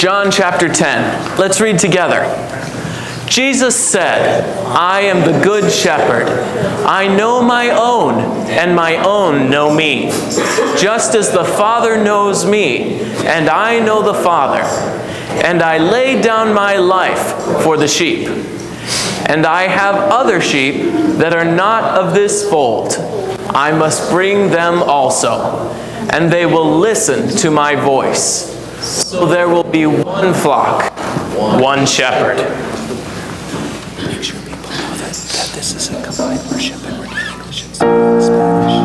John chapter 10. Let's read together. Jesus said, I am the good shepherd. I know my own, and my own know me. Just as the Father knows me, and I know the Father. And I lay down my life for the sheep. And I have other sheep that are not of this fold. I must bring them also, and they will listen to my voice. So there will be one flock, one shepherd. Make sure people know that, that this is a combined worship and we're doing English and Spanish.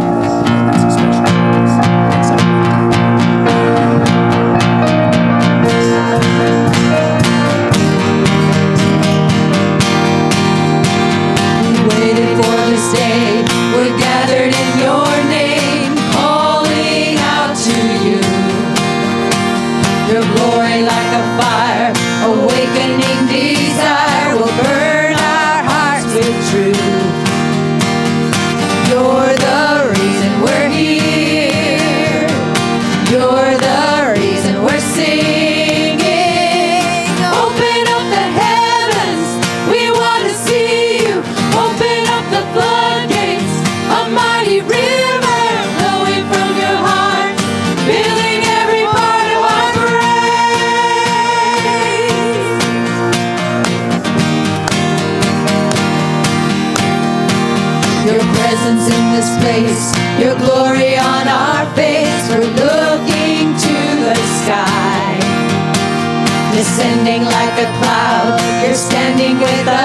with us.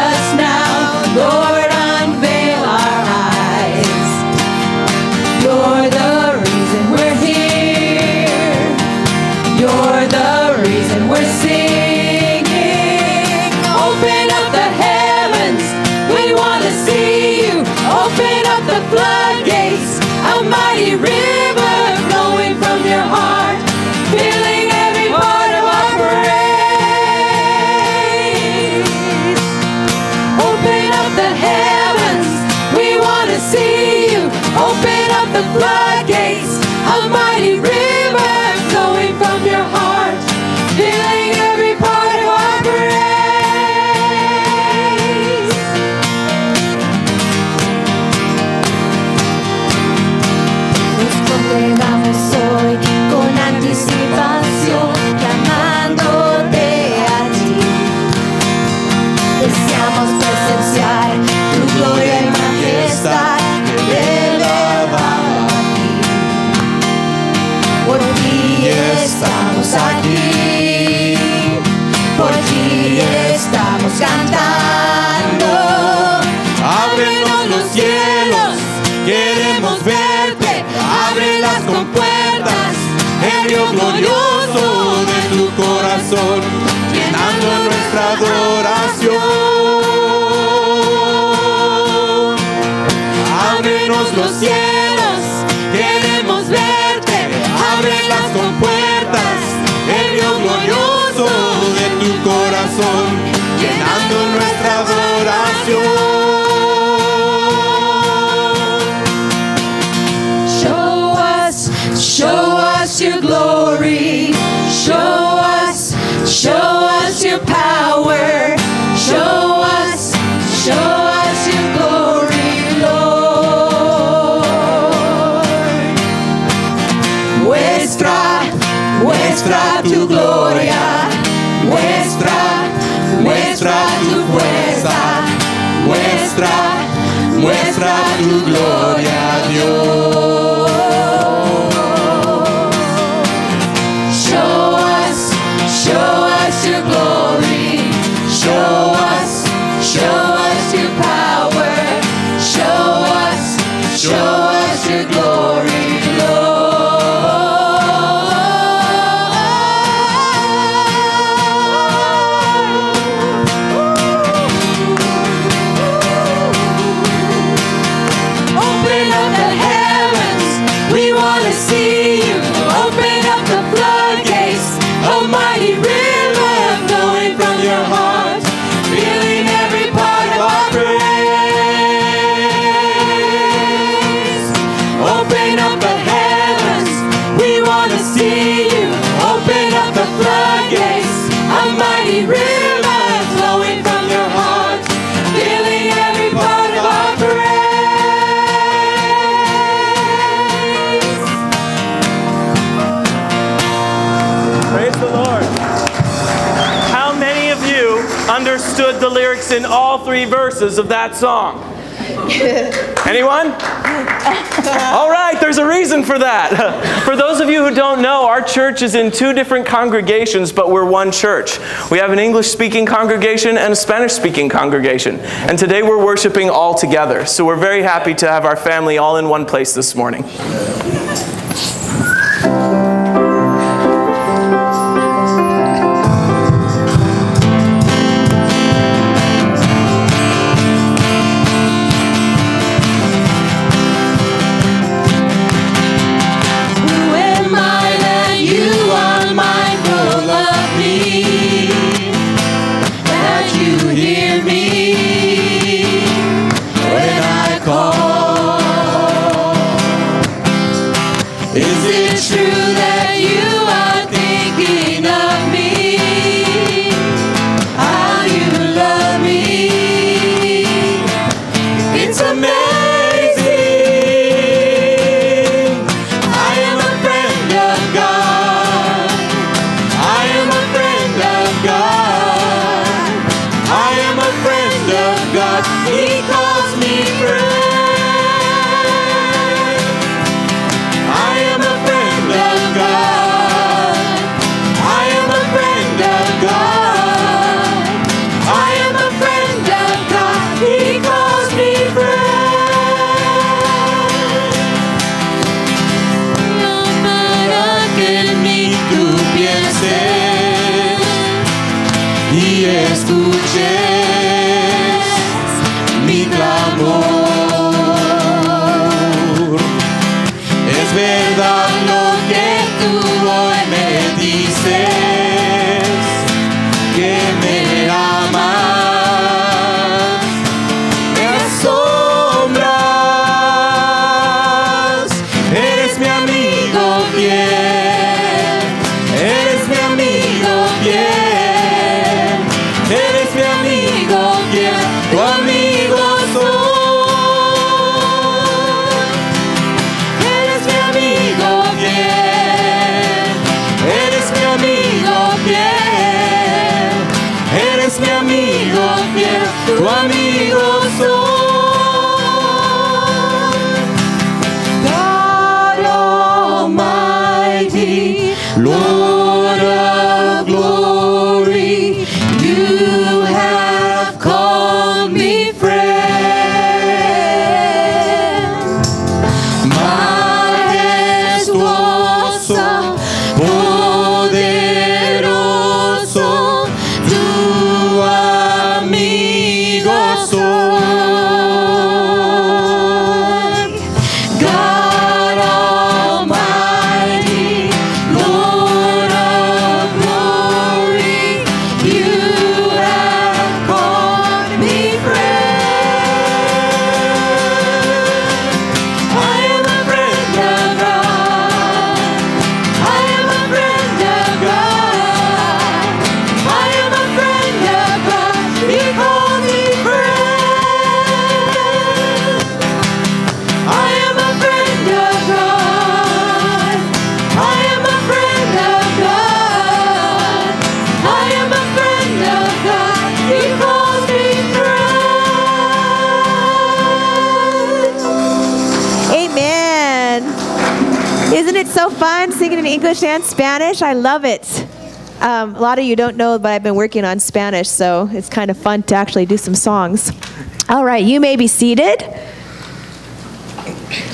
adoración. Ábrenos los cielos, queremos verte, abre las compuertas, el Dios glorioso de tu corazón, llenando nuestra adoración. Show us, Show us your glory. gloria a Dios. Verses of that song? Anyone? All right, there's a reason for that. For those of you who don't know, our church is in two different congregations, but we're one church. We have an English speaking congregation and a Spanish speaking congregation. And today we're worshiping all together. So we're very happy to have our family all in one place this morning. Isn't it so fun singing in English and Spanish? I love it. Um, a lot of you don't know, but I've been working on Spanish, so it's kind of fun to actually do some songs. All right, you may be seated.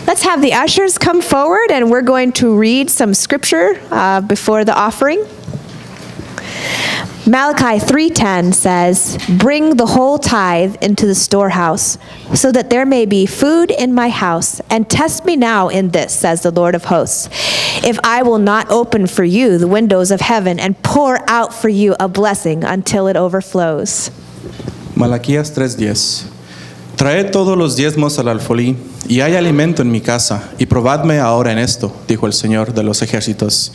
Let's have the ushers come forward, and we're going to read some scripture uh, before the offering. Malachi 3:10 says, "Bring the whole tithe into the storehouse, so that there may be food in my house, and test me now in this," says the Lord of hosts, "if I will not open for you the windows of heaven and pour out for you a blessing until it overflows." 3:10 Traed todos los diezmos al alfolí, y hay alimento en mi casa, y probadme ahora en esto, dijo el Señor de los ejércitos.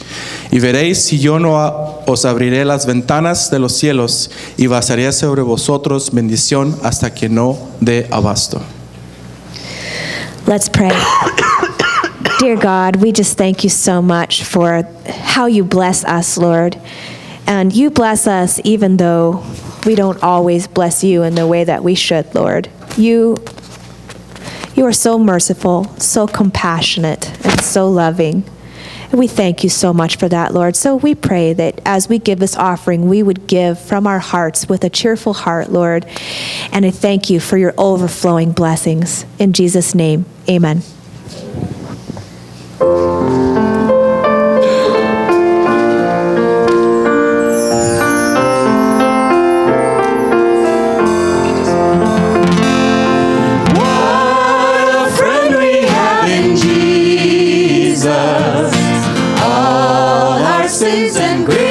Y veréis si yo no os abriré las ventanas de los cielos, y vaciaré sobre vosotros bendición hasta que no dé abasto. Let's pray. Dear God, we just thank you so much for how you bless us, Lord. And you bless us even though we don't always bless you in the way that we should, Lord. You you are so merciful, so compassionate, and so loving. And we thank you so much for that, Lord. So we pray that as we give this offering, we would give from our hearts with a cheerful heart, Lord. And I thank you for your overflowing blessings. In Jesus' name, amen. And griefs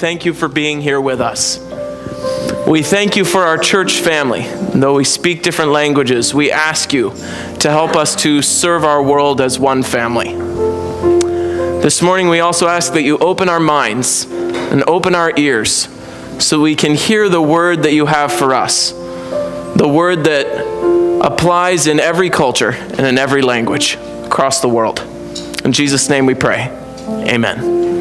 thank you for being here with us. We thank you for our church family. Though we speak different languages, we ask you to help us to serve our world as one family. This morning, we also ask that you open our minds and open our ears so we can hear the word that you have for us, the word that applies in every culture and in every language across the world. In Jesus' name we pray. Amen.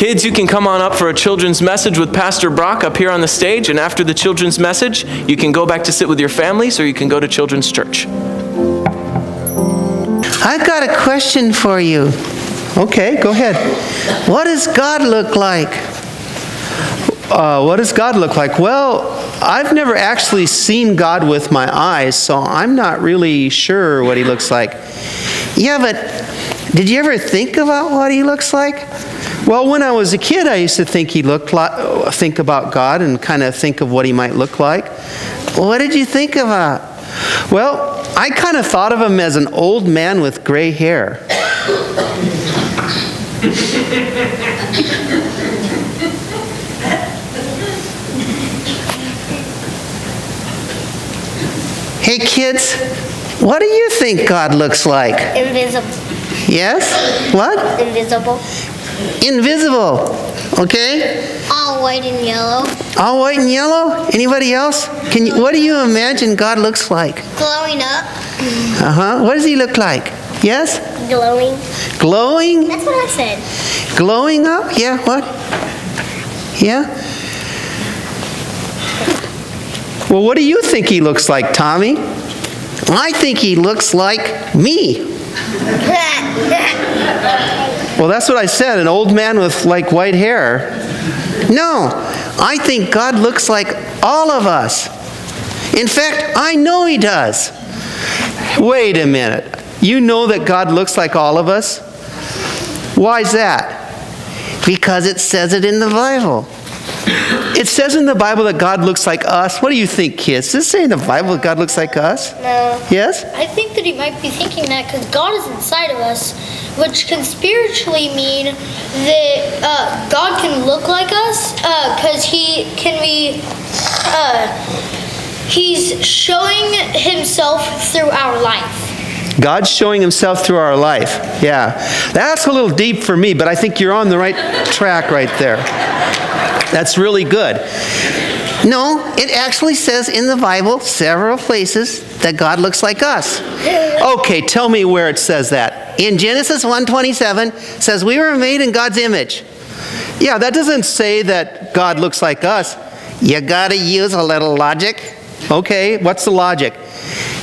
Kids, you can come on up for a children's message with Pastor Brock up here on the stage. And after the children's message, you can go back to sit with your families or you can go to children's church. I've got a question for you. Okay, go ahead. What does God look like? Uh, what does God look like? Well, I've never actually seen God with my eyes, so I'm not really sure what he looks like. Yeah, but did you ever think about what he looks like? Well, when I was a kid, I used to think he looked like, think about God and kind of think of what he might look like. What did you think about? Well, I kind of thought of him as an old man with gray hair. Hey kids, what do you think God looks like? Invisible. Yes? What? Invisible. Invisible. Okay? All white and yellow. All white and yellow? Anybody else? Can you, what do you imagine God looks like? Glowing up. Uh-huh. What does he look like? Yes? Glowing. Glowing? That's what I said. Glowing up? Yeah, what? Yeah? Well, what do you think he looks like, Tommy? I think he looks like me. Well, that's what I said, an old man with like white hair. No, I think God looks like all of us. In fact, I know he does. Wait a minute. You know that God looks like all of us? Why is that? Because it says it in the Bible. It says in the Bible that God looks like us. What do you think, kids? Does it say in the Bible that God looks like us? No. Yes? I think that he might be thinking that because God is inside of us, which can spiritually mean that uh, God can look like us because he can be. Uh, he's showing himself through our life. God's showing himself through our life. Yeah. That's a little deep for me, but I think you're on the right track right there. That's really good. No, it actually says in the Bible, several places, that God looks like us. Okay, tell me where it says that. In Genesis 1:27 says we were made in God's image. Yeah, that doesn't say that God looks like us. You got to use a little logic. Okay, what's the logic?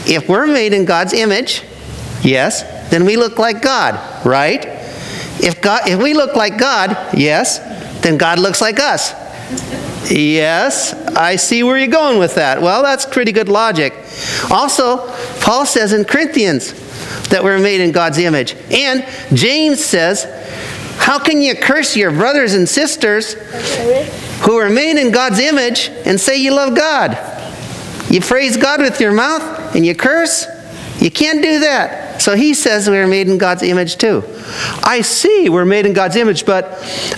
If we're made in God's image, yes, then we look like God, right? If God if we look like God, yes, then God looks like us. Yes, I see where you're going with that. Well, that's pretty good logic. Also, Paul says in Corinthians that we're made in God's image. And James says, How can you curse your brothers and sisters who are made in God's image and say you love God? You praise God with your mouth and you curse? You can't do that. So he says we are made in God's image too. I see we're made in God's image, but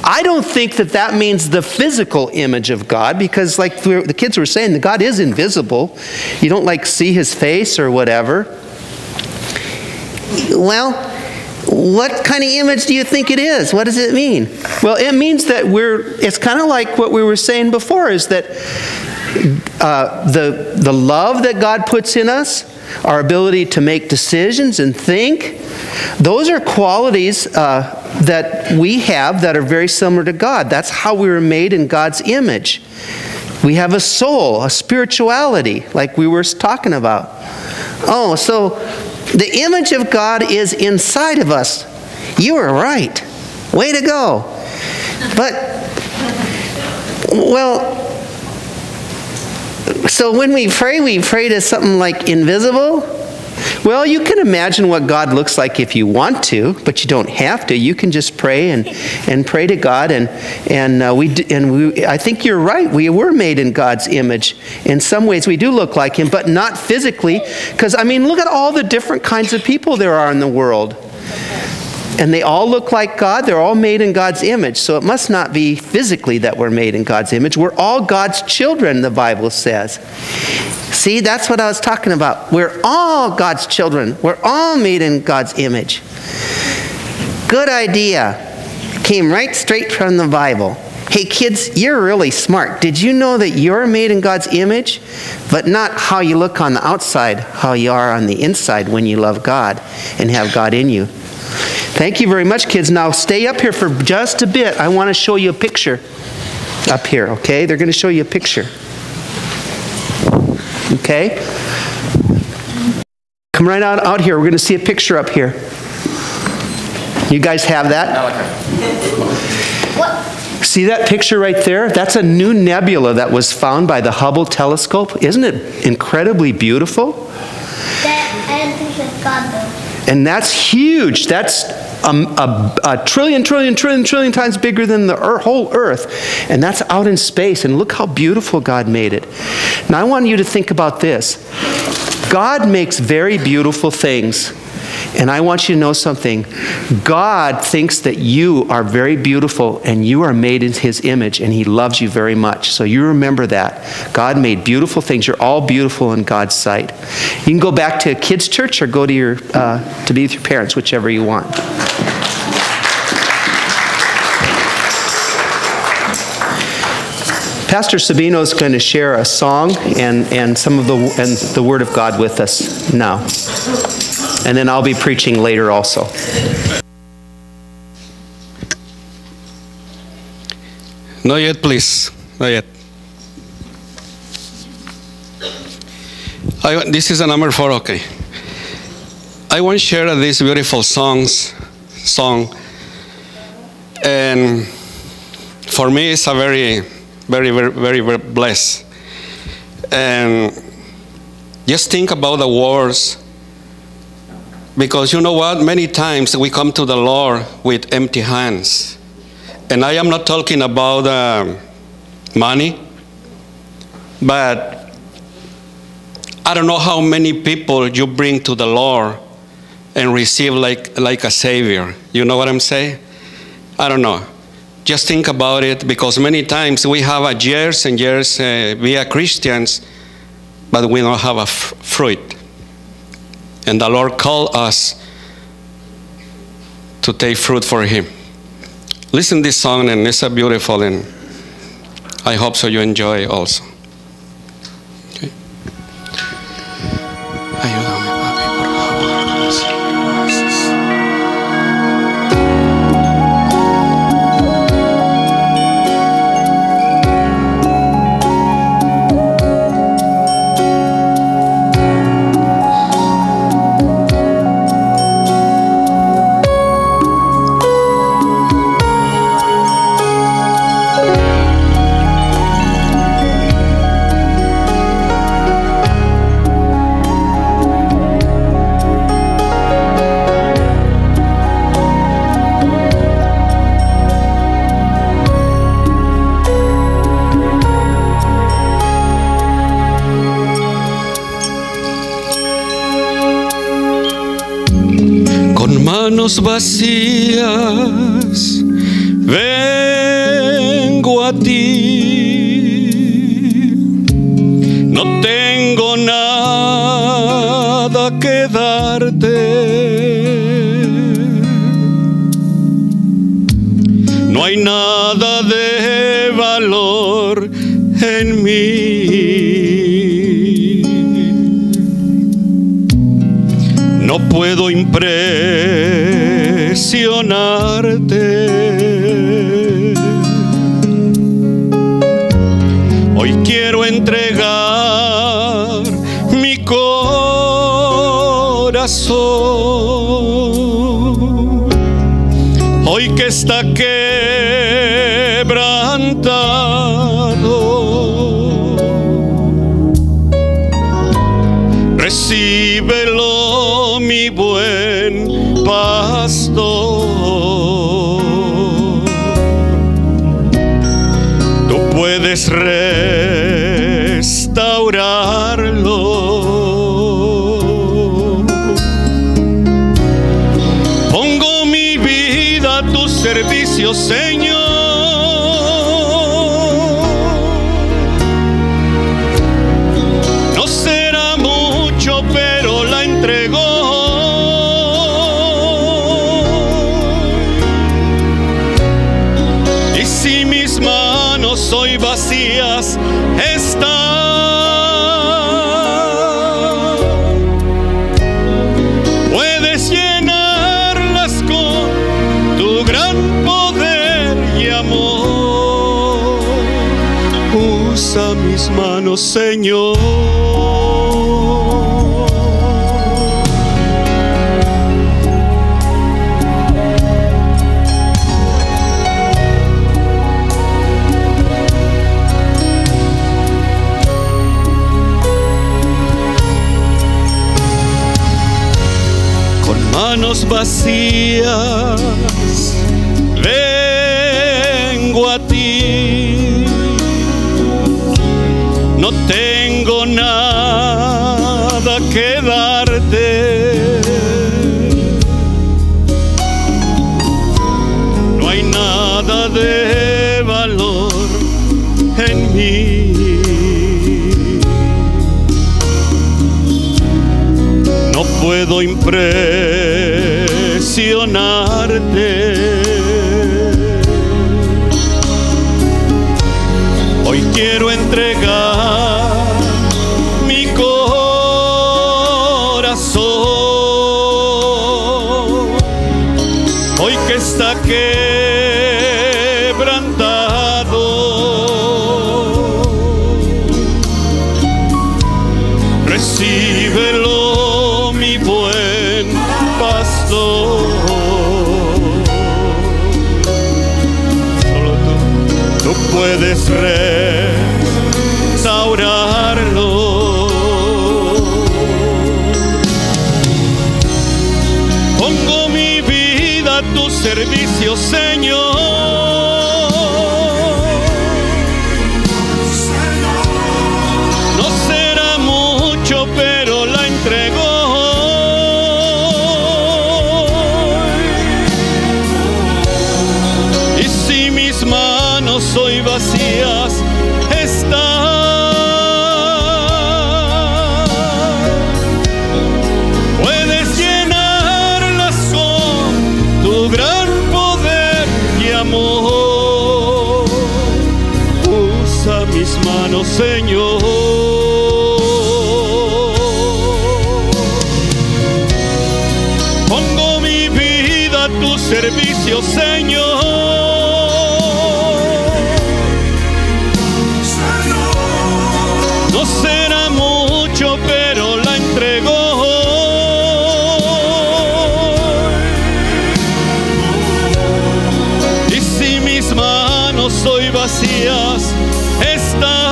I don't think that that means the physical image of God because, like the kids were saying, the God is invisible. You don't like see his face or whatever. Well, what kind of image do you think it is? What does it mean? Well, it means that we're, it's kind of like what we were saying before is that uh, the, the love that God puts in us, our ability to make decisions and think, those are qualities uh, that we have that are very similar to God. That's how we were made in God's image. We have a soul, a spirituality, like we were talking about. Oh, so the image of God is inside of us. You are right. Way to go. But, well, so when we pray, we pray to something like invisible. Well, you can imagine what God looks like if you want to, but you don't have to. You can just pray and, and pray to God, and and uh, we and we. I think you're right. We were made in God's image. In some ways, we do look like Him, but not physically. Because I mean, look at all the different kinds of people there are in the world, and they all look like God. They're all made in God's image. So it must not be physically that we're made in God's image. We're all God's children. The Bible says. See, that's what I was talking about. We're all God's children. We're all made in God's image. Good idea. Came right straight from the Bible. Hey, kids, you're really smart. Did you know that you're made in God's image? But not how you look on the outside, how you are on the inside when you love God and have God in you. Thank you very much, kids. Now stay up here for just a bit. I want to show you a picture up here, okay? They're going to show you a picture. Okay? Come right out, out here. We're going to see a picture up here. You guys have that? See that picture right there? That's a new nebula that was found by the Hubble telescope. Isn't it incredibly beautiful? That And that's huge. That's um, a, a trillion, trillion, trillion, trillion times bigger than the whole earth. And that's out in space. And look how beautiful God made it. Now, I want you to think about this God makes very beautiful things. And I want you to know something. God thinks that you are very beautiful and you are made in His image and He loves you very much. So you remember that. God made beautiful things. You're all beautiful in God's sight. You can go back to a kids' church or go to, your, uh, to be with your parents, whichever you want. Pastor Sabino is going to share a song and, and some of the and the Word of God with us now. And then I'll be preaching later also. Not yet, please. Not yet. I, this is a number four, okay. I want to share this beautiful songs, song, and for me, it's a very, very, very, very, very blessed. And just think about the words, because you know what? Many times we come to the Lord with empty hands. And I am not talking about um, money, but I don't know how many people you bring to the Lord and receive like, like a Savior. You know what I'm saying? I don't know. Just think about it because many times we have a years and years uh, we are Christians, but we don't have a f- fruit. And the Lord called us to take fruit for Him. Listen this song and it's a beautiful and I hope so you enjoy also. Manos vacías vengo a ti. No tengo nada que darte. No hay nada de valor en mí. No puedo que está quebrantado. Señor. Con manos vacías No puedo impresionarte. Hoy quiero entregar será mucho, pero la entrego. hoy. Y si mis manos hoy vacías están,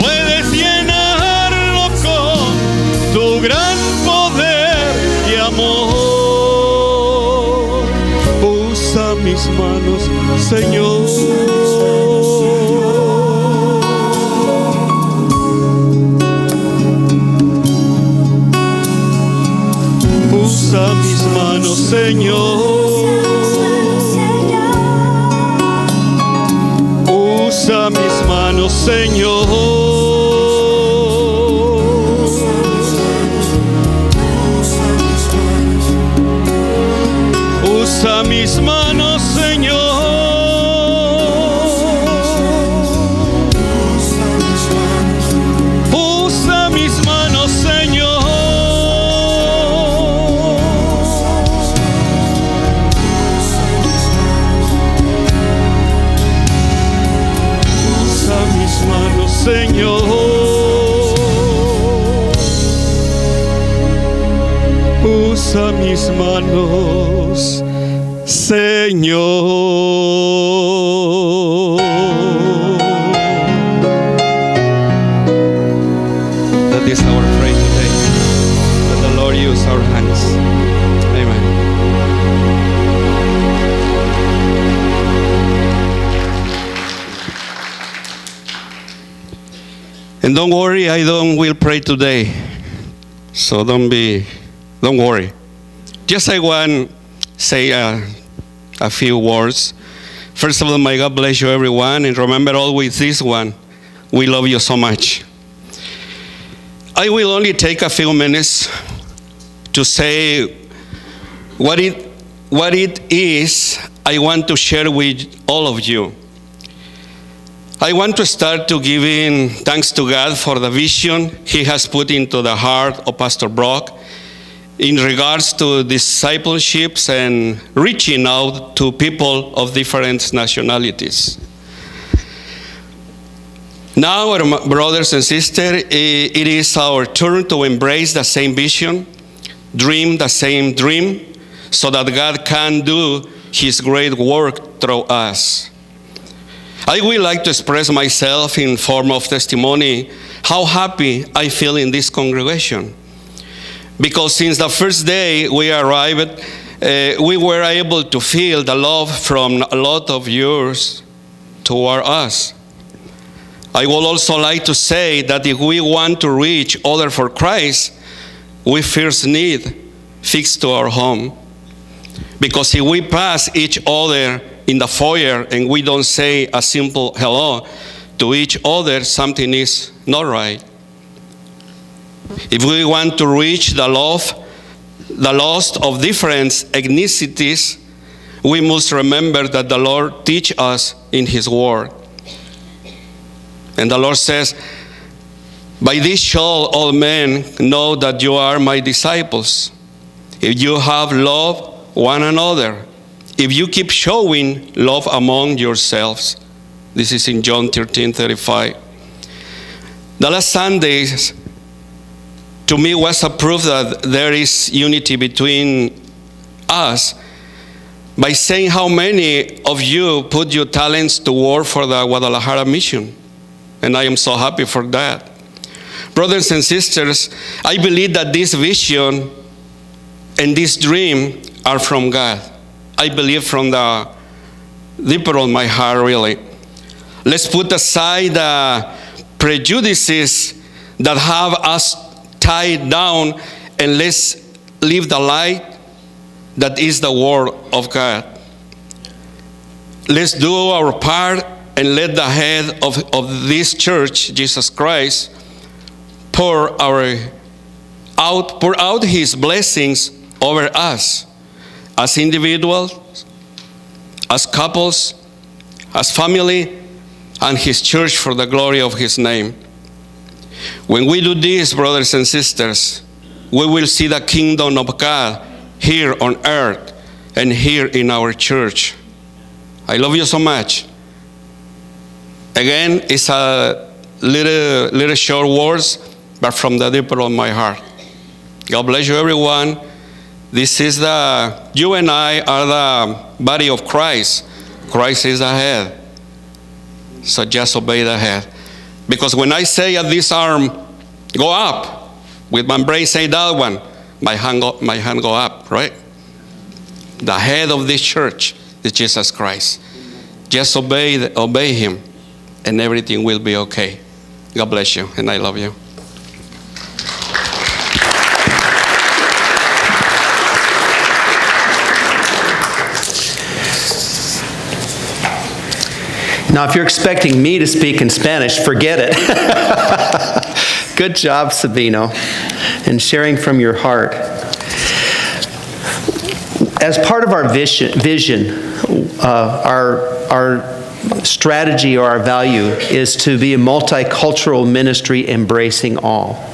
puedes llenarlo con tu gran poder y amor. Usa mis manos, Señor. Señor. Usa mis manos, Señor. Manos, Señor. That is our prayer today. That the Lord use our hands. Amen. And don't worry, I don't will pray today. So don't be, don't worry. Just I want say a, a few words. First of all, may God bless you, everyone, and remember always this one: we love you so much. I will only take a few minutes to say what it what it is I want to share with all of you. I want to start to giving thanks to God for the vision He has put into the heart of Pastor Brock in regards to discipleships and reaching out to people of different nationalities. Now, brothers and sisters, it is our turn to embrace the same vision, dream the same dream, so that God can do His great work through us. I would like to express myself in form of testimony how happy I feel in this congregation. Because since the first day we arrived, uh, we were able to feel the love from a lot of yours toward us. I would also like to say that if we want to reach others for Christ, we first need fix to our home. Because if we pass each other in the foyer and we don't say a simple hello to each other, something is not right. If we want to reach the love, the lost of different ethnicities, we must remember that the Lord teach us in His Word. And the Lord says, By this shall all men know that you are my disciples, if you have love one another, if you keep showing love among yourselves. This is in John 13 35. The last Sundays, to me, was a proof that there is unity between us by saying how many of you put your talents to work for the Guadalajara mission. And I am so happy for that. Brothers and sisters, I believe that this vision and this dream are from God. I believe from the deeper of my heart, really. Let's put aside the prejudices that have us tied down and let's live the light that is the Word of God. Let's do our part and let the head of, of this church, Jesus Christ, pour our out, pour out his blessings over us as individuals, as couples, as family, and his church for the glory of his name. When we do this, brothers and sisters, we will see the kingdom of God here on earth and here in our church. I love you so much. Again, it's a little, little short words, but from the deeper of my heart. God bless you, everyone. This is the, you and I are the body of Christ. Christ is the head. So just obey the head. Because when I say at this arm, go up, with my brain say that one, my hand go, my hand go up, right? The head of this church is Jesus Christ. Just obey, obey him, and everything will be okay. God bless you, and I love you. Now, if you're expecting me to speak in Spanish, forget it. Good job, Sabino, and sharing from your heart. As part of our vision, vision uh, our, our strategy or our value is to be a multicultural ministry embracing all.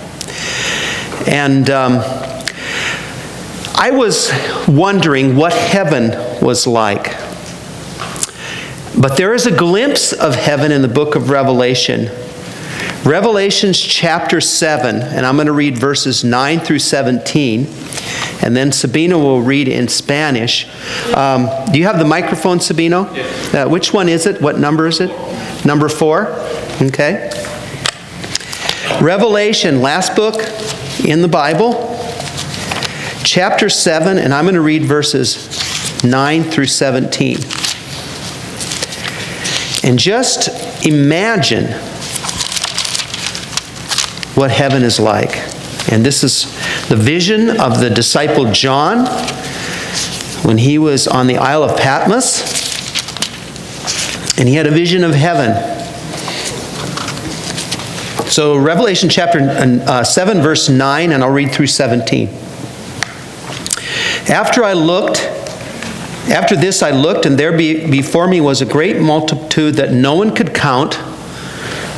And um, I was wondering what heaven was like. But there is a glimpse of heaven in the book of Revelation. Revelations chapter 7, and I'm going to read verses 9 through 17, and then Sabino will read in Spanish. Um, do you have the microphone, Sabino? Yes. Uh, which one is it? What number is it? Number 4? Okay. Revelation, last book in the Bible, chapter 7, and I'm going to read verses 9 through 17. And just imagine what heaven is like. And this is the vision of the disciple John when he was on the Isle of Patmos. And he had a vision of heaven. So, Revelation chapter uh, 7, verse 9, and I'll read through 17. After I looked, after this I looked, and there be, before me was a great multitude that no one could count,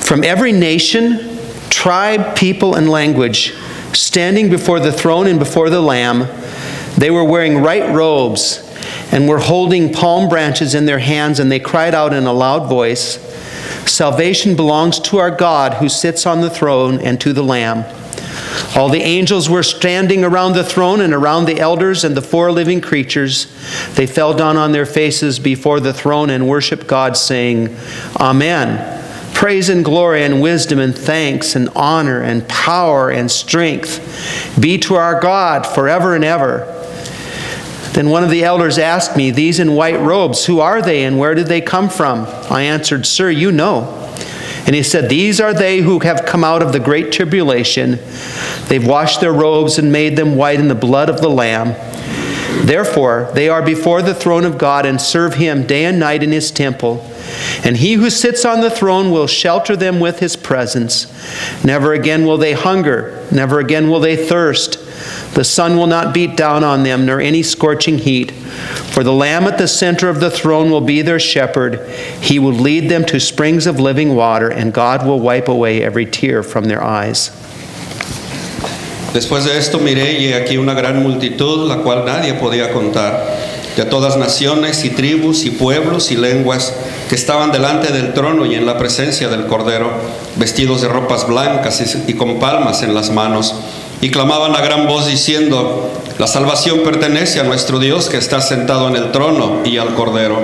from every nation, tribe, people, and language, standing before the throne and before the Lamb. They were wearing white robes and were holding palm branches in their hands, and they cried out in a loud voice Salvation belongs to our God who sits on the throne and to the Lamb. All the angels were standing around the throne and around the elders and the four living creatures. They fell down on their faces before the throne and worshiped God, saying, Amen. Praise and glory and wisdom and thanks and honor and power and strength be to our God forever and ever. Then one of the elders asked me, These in white robes, who are they and where did they come from? I answered, Sir, you know. And he said, These are they who have come out of the great tribulation. They've washed their robes and made them white in the blood of the Lamb. Therefore, they are before the throne of God and serve him day and night in his temple. And he who sits on the throne will shelter them with his presence. Never again will they hunger, never again will they thirst. The sun will not beat down on them, nor any scorching heat. For the Lamb at the center of the throne will be their shepherd. He will lead them to springs of living water, and God will wipe away every tear from their eyes. Después de esto miré y aquí una gran multitud, la cual nadie podía contar, de todas naciones y tribus y pueblos y lenguas, que estaban delante del trono y en la presencia del Cordero, vestidos de ropas blancas y con palmas en las manos, y clamaban a gran voz diciendo, la salvación pertenece a nuestro Dios que está sentado en el trono y al Cordero.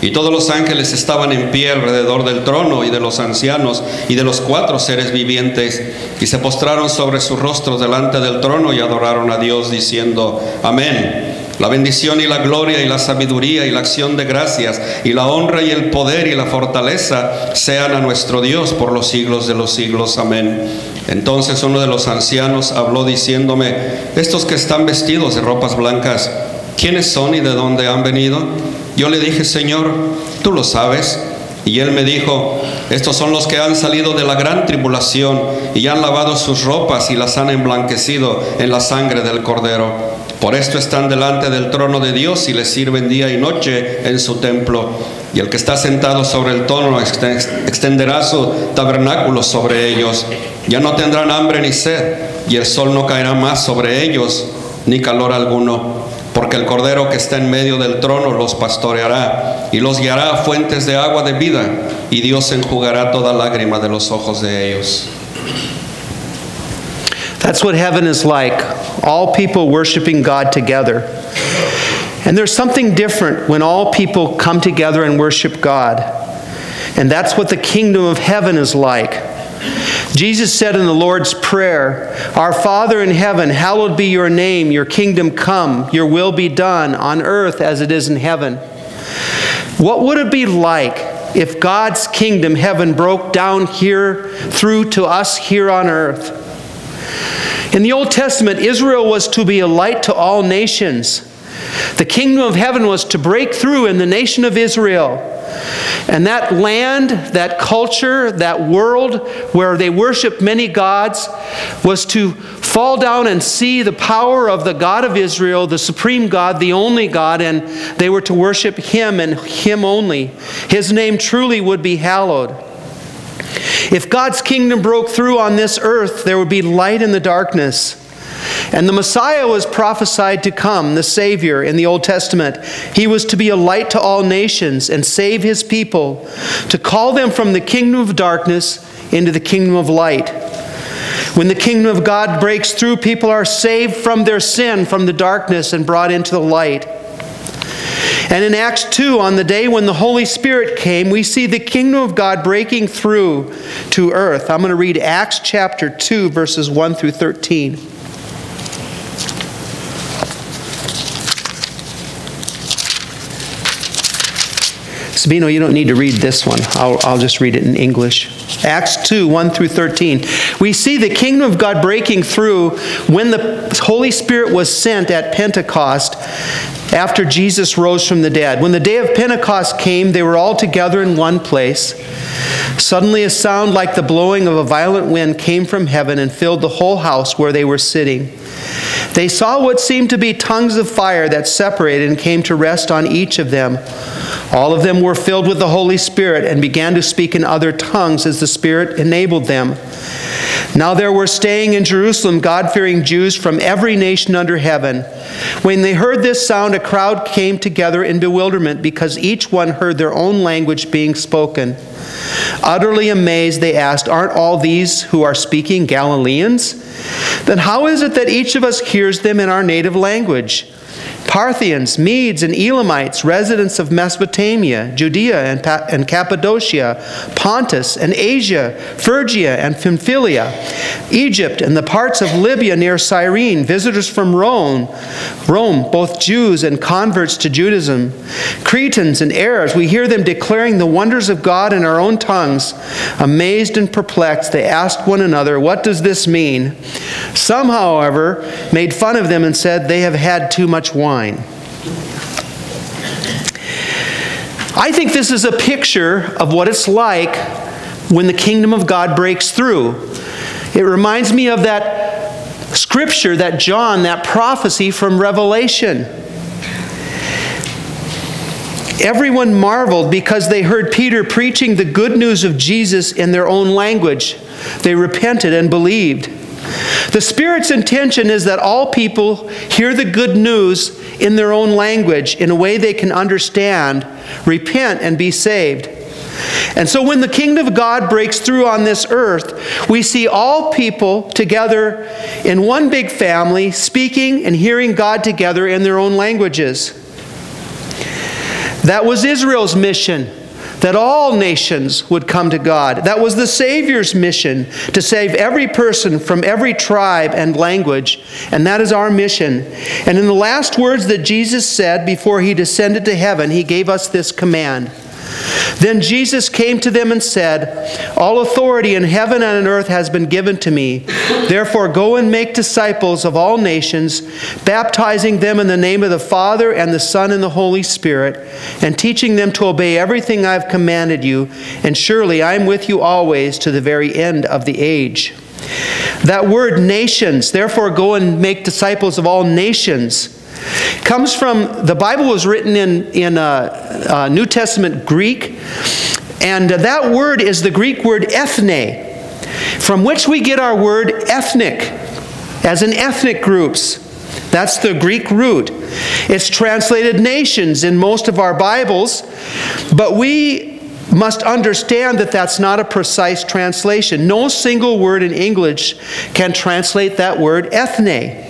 Y todos los ángeles estaban en pie alrededor del trono y de los ancianos y de los cuatro seres vivientes, y se postraron sobre sus rostros delante del trono y adoraron a Dios diciendo, amén. La bendición y la gloria y la sabiduría y la acción de gracias y la honra y el poder y la fortaleza sean a nuestro Dios por los siglos de los siglos. Amén. Entonces uno de los ancianos habló diciéndome, estos que están vestidos de ropas blancas, ¿quiénes son y de dónde han venido? Yo le dije, Señor, tú lo sabes. Y él me dijo, estos son los que han salido de la gran tribulación y han lavado sus ropas y las han emblanquecido en la sangre del cordero. Por esto están delante del trono de Dios y le sirven día y noche en su templo. Y el que está sentado sobre el trono extenderá su tabernáculo sobre ellos. Ya no tendrán hambre ni sed, y el sol no caerá más sobre ellos, ni calor alguno. Porque el cordero que está en medio del trono los pastoreará y los guiará a fuentes de agua de vida, y Dios enjugará toda lágrima de los ojos de ellos. That's what heaven is like all people worshiping God together. And there's something different when all people come together and worship God. And that's what the kingdom of heaven is like. Jesus said in the Lord's Prayer, Our Father in heaven, hallowed be your name, your kingdom come, your will be done on earth as it is in heaven. What would it be like if God's kingdom, heaven, broke down here through to us here on earth? In the Old Testament, Israel was to be a light to all nations. The kingdom of heaven was to break through in the nation of Israel. And that land, that culture, that world where they worship many gods was to fall down and see the power of the God of Israel, the supreme God, the only God, and they were to worship Him and Him only. His name truly would be hallowed. If God's kingdom broke through on this earth, there would be light in the darkness. And the Messiah was prophesied to come, the Savior in the Old Testament. He was to be a light to all nations and save his people, to call them from the kingdom of darkness into the kingdom of light. When the kingdom of God breaks through, people are saved from their sin, from the darkness, and brought into the light. And in Acts 2, on the day when the Holy Spirit came, we see the kingdom of God breaking through to earth. I'm going to read Acts chapter 2, verses 1 through 13. Sabino, you don't need to read this one. I'll, I'll just read it in English. Acts 2 1 through 13. We see the kingdom of God breaking through when the Holy Spirit was sent at Pentecost after Jesus rose from the dead. When the day of Pentecost came, they were all together in one place. Suddenly, a sound like the blowing of a violent wind came from heaven and filled the whole house where they were sitting. They saw what seemed to be tongues of fire that separated and came to rest on each of them. All of them were filled with the Holy Spirit and began to speak in other tongues as the Spirit enabled them. Now there were staying in Jerusalem God fearing Jews from every nation under heaven. When they heard this sound, a crowd came together in bewilderment because each one heard their own language being spoken. Utterly amazed, they asked, Aren't all these who are speaking Galileans? Then how is it that each of us hears them in our native language? Parthians, Medes, and Elamites, residents of Mesopotamia, Judea and, and Cappadocia, Pontus and Asia, Phrygia and Pamphylia, Egypt and the parts of Libya near Cyrene, visitors from Rome, Rome, both Jews and converts to Judaism, Cretans and Arabs. We hear them declaring the wonders of God in our own tongues. Amazed and perplexed, they asked one another, What does this mean? Some, however, made fun of them and said, They have had too much wine. I think this is a picture of what it's like when the kingdom of God breaks through. It reminds me of that scripture, that John, that prophecy from Revelation. Everyone marveled because they heard Peter preaching the good news of Jesus in their own language. They repented and believed. The Spirit's intention is that all people hear the good news in their own language in a way they can understand, repent, and be saved. And so when the kingdom of God breaks through on this earth, we see all people together in one big family, speaking and hearing God together in their own languages. That was Israel's mission, that all nations would come to God. That was the Savior's mission, to save every person from every tribe and language. And that is our mission. And in the last words that Jesus said before he descended to heaven, he gave us this command. Then Jesus came to them and said, All authority in heaven and on earth has been given to me. Therefore, go and make disciples of all nations, baptizing them in the name of the Father and the Son and the Holy Spirit, and teaching them to obey everything I've commanded you. And surely I am with you always to the very end of the age. That word nations, therefore, go and make disciples of all nations comes from the Bible was written in, in uh, uh, New Testament Greek, and that word is the Greek word ethne, from which we get our word ethnic, as in ethnic groups. That's the Greek root. It's translated nations in most of our Bibles, but we must understand that that's not a precise translation. No single word in English can translate that word ethne.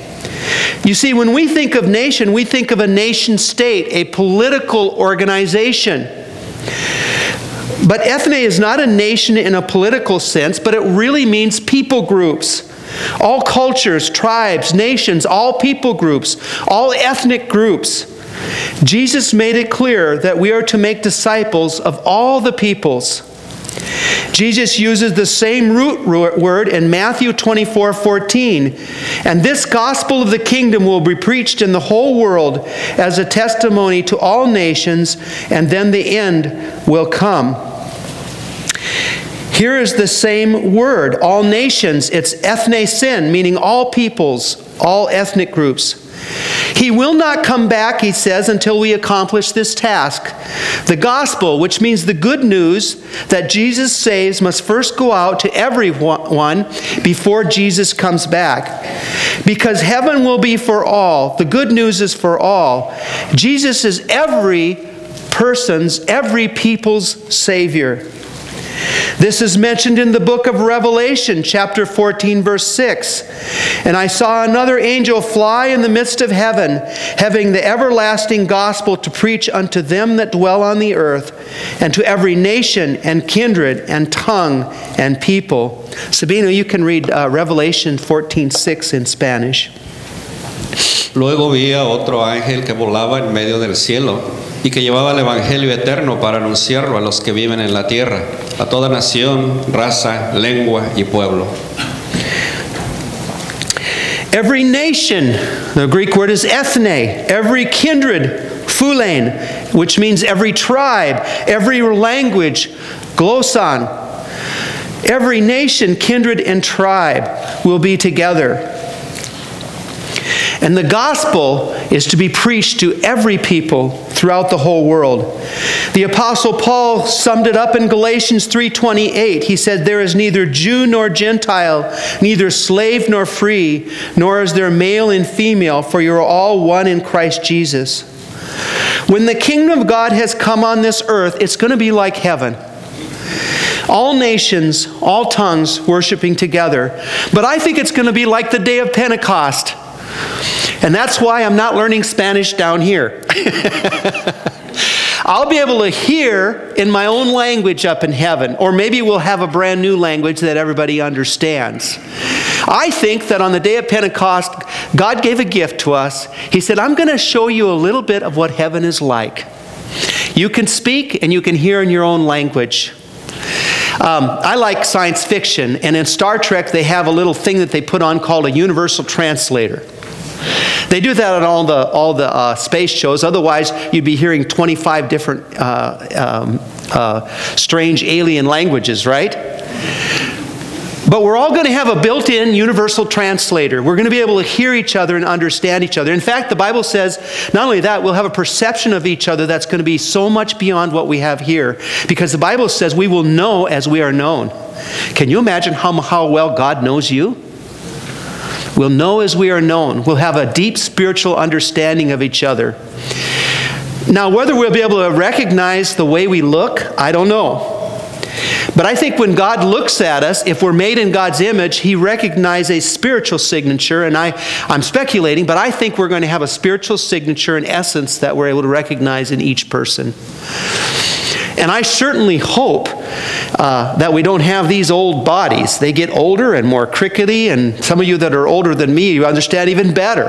You see, when we think of nation, we think of a nation state, a political organization. But ethne is not a nation in a political sense, but it really means people groups. All cultures, tribes, nations, all people groups, all ethnic groups. Jesus made it clear that we are to make disciples of all the peoples. Jesus uses the same root word in Matthew 24 14. And this gospel of the kingdom will be preached in the whole world as a testimony to all nations, and then the end will come. Here is the same word, all nations. It's ethnesin, meaning all peoples, all ethnic groups. He will not come back, he says, until we accomplish this task. The gospel, which means the good news that Jesus saves, must first go out to everyone before Jesus comes back. Because heaven will be for all. The good news is for all. Jesus is every person's, every people's Savior. This is mentioned in the book of Revelation, chapter 14, verse 6. And I saw another angel fly in the midst of heaven, having the everlasting gospel to preach unto them that dwell on the earth, and to every nation and kindred and tongue and people. Sabino, you can read uh, Revelation 14, 6 in Spanish. Luego vi a otro ángel que volaba en medio del cielo y que llevaba el Evangelio eterno para anunciarlo a los que viven en la tierra, a toda nación, raza, lengua y pueblo. Every nation, the Greek word is ethne, every kindred, phulain, which means every tribe, every language, glosson. Every nation, kindred, and tribe will be together. And the gospel is to be preached to every people throughout the whole world. The apostle Paul summed it up in Galatians 3:28. He said there is neither Jew nor Gentile, neither slave nor free, nor is there male and female, for you are all one in Christ Jesus. When the kingdom of God has come on this earth, it's going to be like heaven all nations, all tongues worshiping together. But I think it's going to be like the day of Pentecost. And that's why I'm not learning Spanish down here. I'll be able to hear in my own language up in heaven, or maybe we'll have a brand new language that everybody understands. I think that on the day of Pentecost, God gave a gift to us. He said, I'm going to show you a little bit of what heaven is like. You can speak and you can hear in your own language. Um, I like science fiction, and in Star Trek, they have a little thing that they put on called a universal translator. They do that on all the, all the uh, space shows. Otherwise, you'd be hearing 25 different uh, um, uh, strange alien languages, right? But we're all going to have a built in universal translator. We're going to be able to hear each other and understand each other. In fact, the Bible says not only that, we'll have a perception of each other that's going to be so much beyond what we have here. Because the Bible says we will know as we are known. Can you imagine how, how well God knows you? We'll know as we are known. We'll have a deep spiritual understanding of each other. Now, whether we'll be able to recognize the way we look, I don't know. But I think when God looks at us, if we're made in God's image, He recognizes a spiritual signature. And I, I'm speculating, but I think we're going to have a spiritual signature in essence that we're able to recognize in each person. And I certainly hope uh, that we don't have these old bodies. They get older and more crickety, and some of you that are older than me, you understand even better.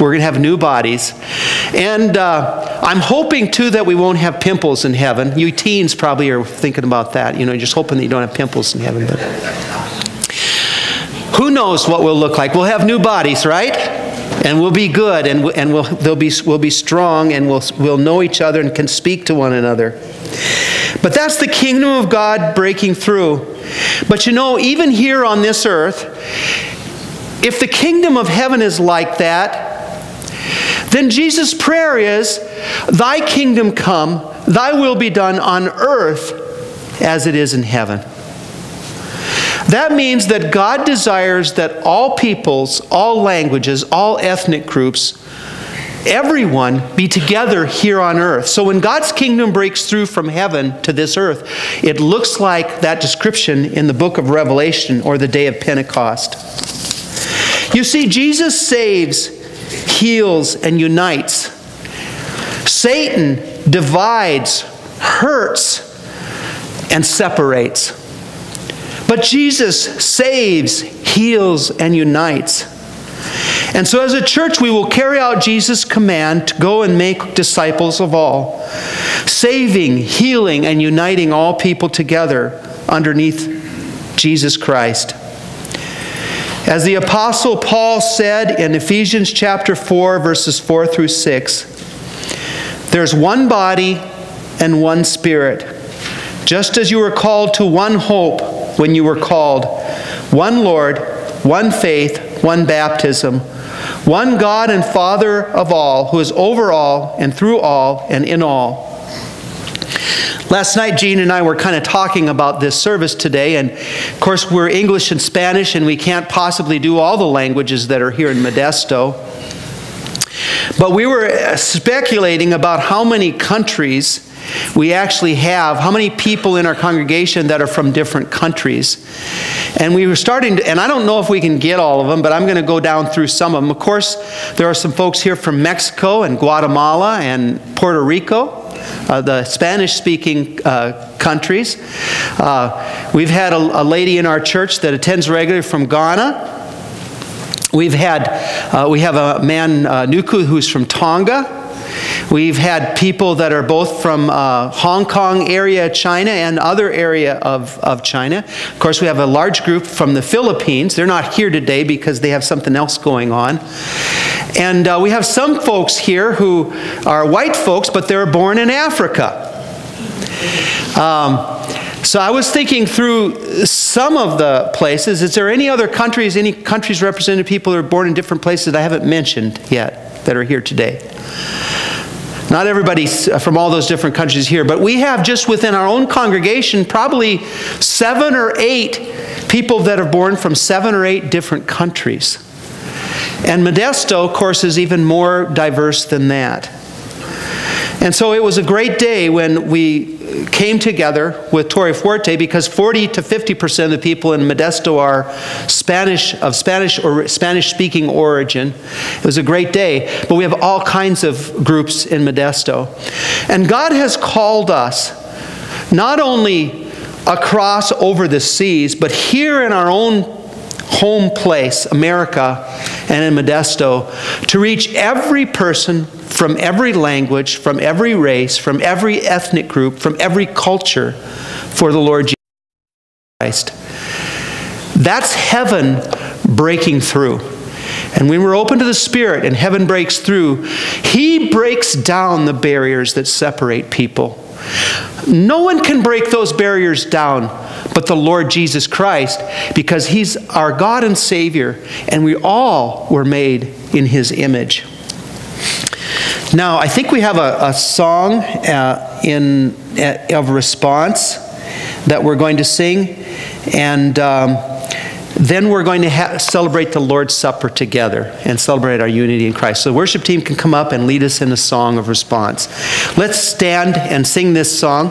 We're going to have new bodies. And uh, I'm hoping, too, that we won't have pimples in heaven. You teens probably are thinking about that, you know, just hoping that you don't have pimples in heaven. But who knows what we'll look like? We'll have new bodies, right? And we'll be good and, and we'll, they'll be, we'll be strong and we'll, we'll know each other and can speak to one another. But that's the kingdom of God breaking through. But you know, even here on this earth, if the kingdom of heaven is like that, then Jesus' prayer is, Thy kingdom come, thy will be done on earth as it is in heaven. That means that God desires that all peoples, all languages, all ethnic groups everyone be together here on earth. So when God's kingdom breaks through from heaven to this earth, it looks like that description in the book of Revelation or the day of Pentecost. You see, Jesus saves, heals, and unites. Satan divides, hurts, and separates. But Jesus saves, heals, and unites. And so, as a church, we will carry out Jesus' command to go and make disciples of all, saving, healing, and uniting all people together underneath Jesus Christ. As the Apostle Paul said in Ephesians chapter 4, verses 4 through 6, there's one body and one spirit, just as you were called to one hope when you were called, one Lord, one faith, one baptism one God and Father of all, who is over all and through all and in all. Last night, Gene and I were kind of talking about this service today, and of course, we're English and Spanish, and we can't possibly do all the languages that are here in Modesto. But we were speculating about how many countries we actually have, how many people in our congregation that are from different countries. And we were starting to, and I don't know if we can get all of them, but I'm going to go down through some of them. Of course, there are some folks here from Mexico and Guatemala and Puerto Rico. Uh, the Spanish speaking uh, countries. Uh, we've had a, a, lady in our church that attends regularly from Ghana. We've had, uh, we have a man, uh, Nuku, who's from Tonga. We've had people that are both from uh, Hong Kong area, China, and other area of, of China. Of course, we have a large group from the Philippines. They're not here today because they have something else going on. And uh, we have some folks here who are white folks, but they're born in Africa. Um, so I was thinking through some of the places. Is there any other countries, any countries represented people who are born in different places that I haven't mentioned yet that are here today? Not everybody uh, from all those different countries here, but we have just within our own congregation probably seven or eight people that are born from seven or eight different countries. And Modesto, of course, is even more diverse than that. And so it was a great day when we came together with Torre Fuerte because 40 to 50% of the people in Modesto are Spanish of Spanish or Spanish speaking origin. It was a great day, but we have all kinds of groups in Modesto. And God has called us not only across over the seas, but here in our own home place, America, and in Modesto, to reach every person from every language, from every race, from every ethnic group, from every culture for the Lord Jesus Christ. That's heaven breaking through. And when we're open to the Spirit and heaven breaks through, He breaks down the barriers that separate people. No one can break those barriers down but the Lord Jesus Christ because He's our God and Savior, and we all were made in His image. Now, I think we have a, a song uh, in, uh, of response that we're going to sing, and um, then we're going to celebrate the Lord's Supper together and celebrate our unity in Christ. So, the worship team can come up and lead us in a song of response. Let's stand and sing this song.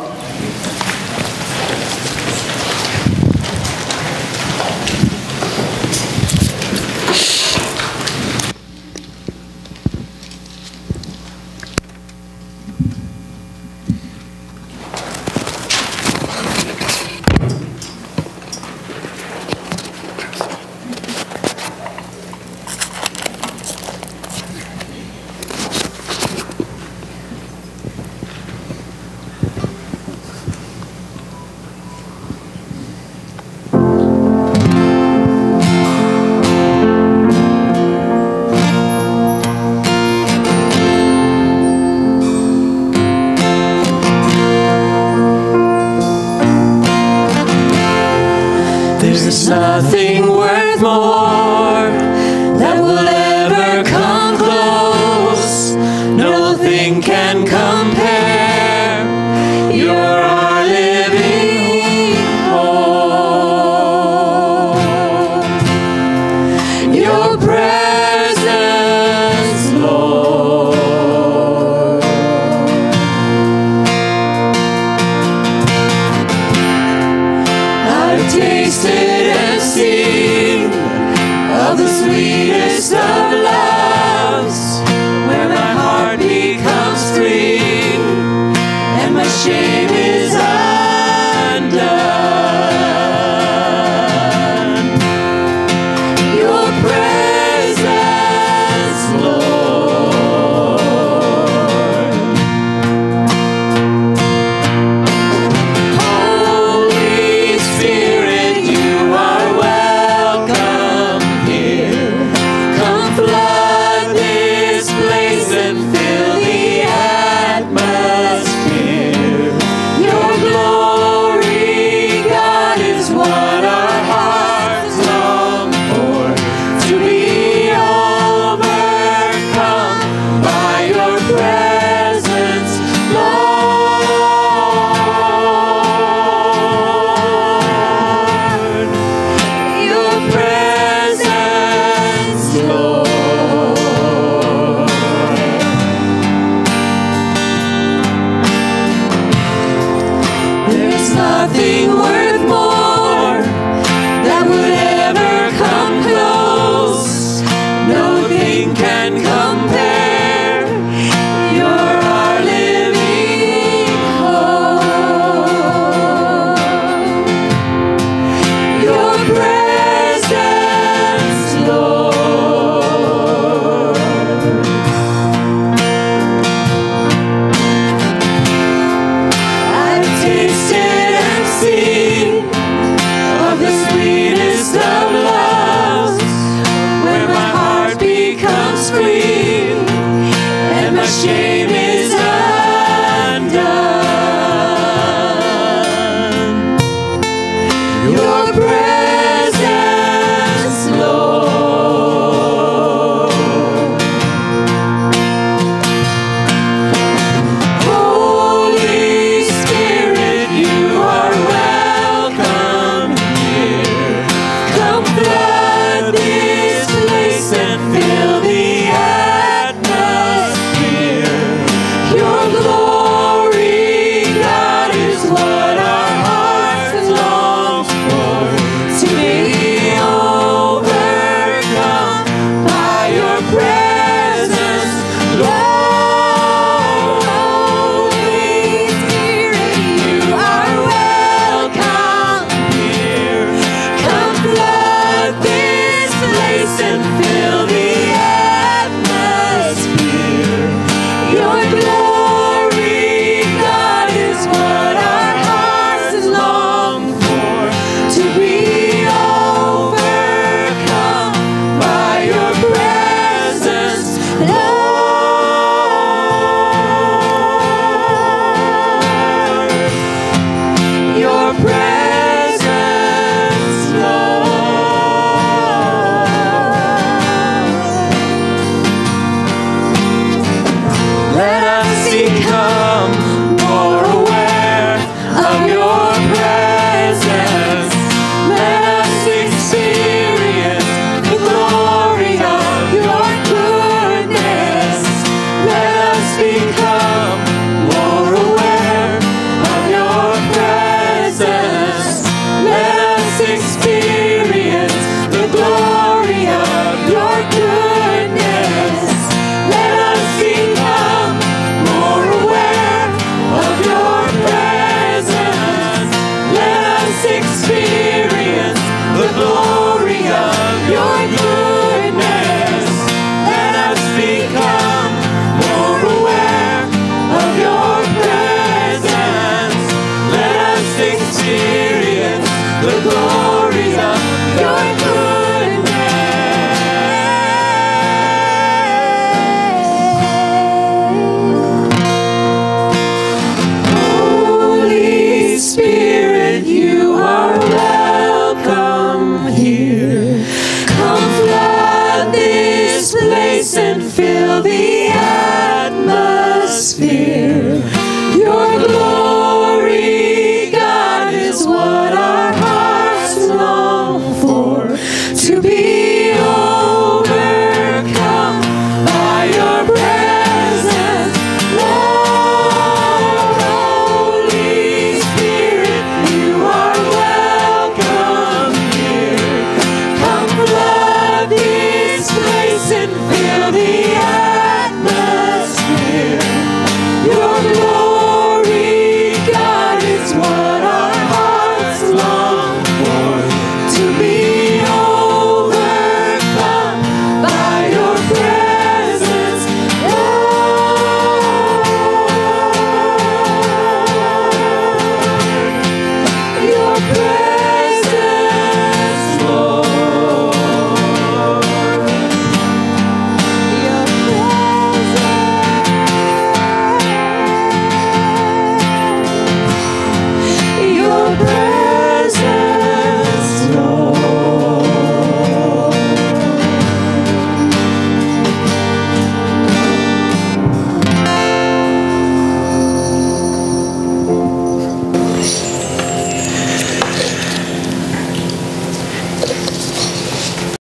perdoa.